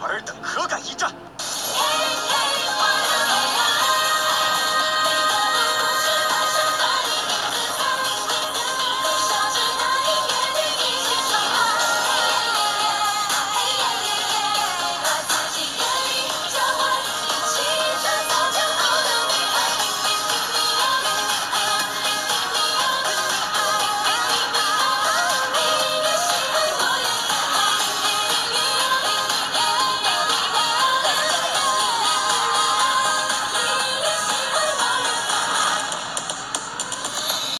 尔等何敢